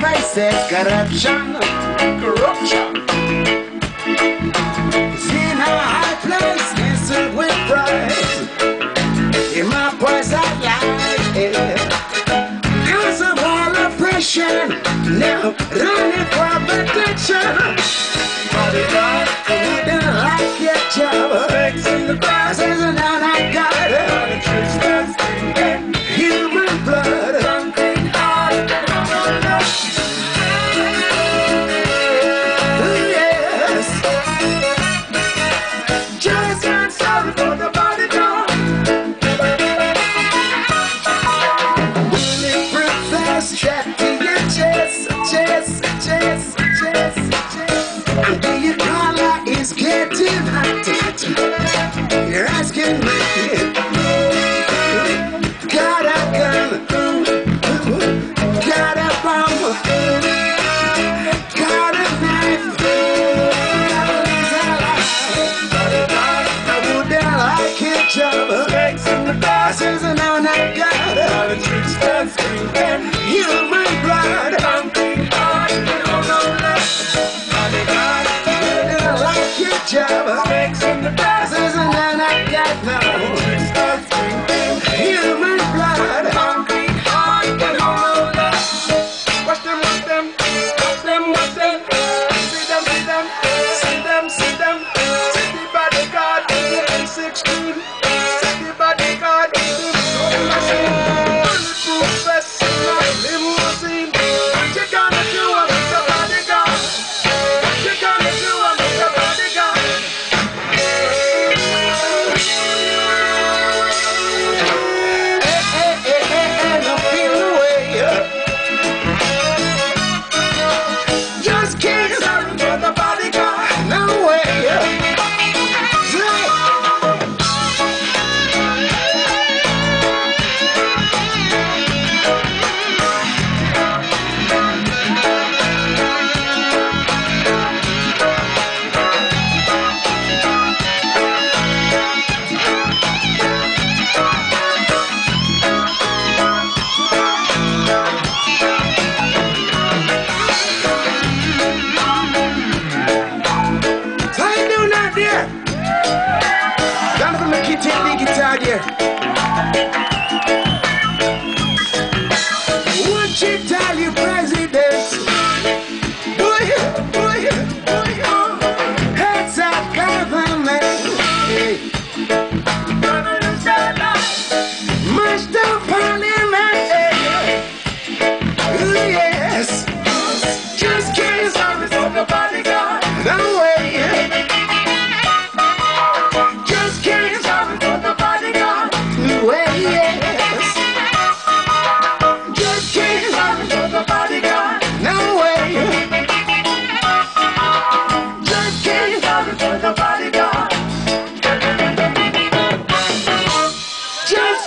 faces corruption. Corruption. Seeing how high place insult with pride in my poison life. Yeah. Cause of all oppression, now running for protection. But it all, you don't like your job. Masterchef job. This isn't an I got no. Human.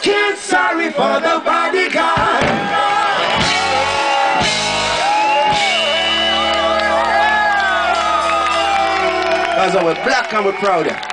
just can't sorry for the bodyguard. Because our black and we're prouder.